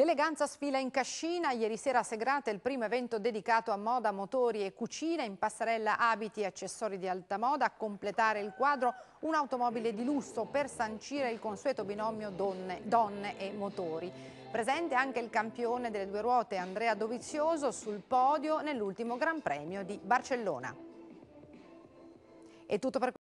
L'eleganza sfila in cascina, ieri sera a Segrate il primo evento dedicato a moda, motori e cucina, in passerella abiti e accessori di alta moda, a completare il quadro un'automobile di lusso per sancire il consueto binomio donne, donne e motori. Presente anche il campione delle due ruote Andrea Dovizioso sul podio nell'ultimo Gran Premio di Barcellona. È tutto per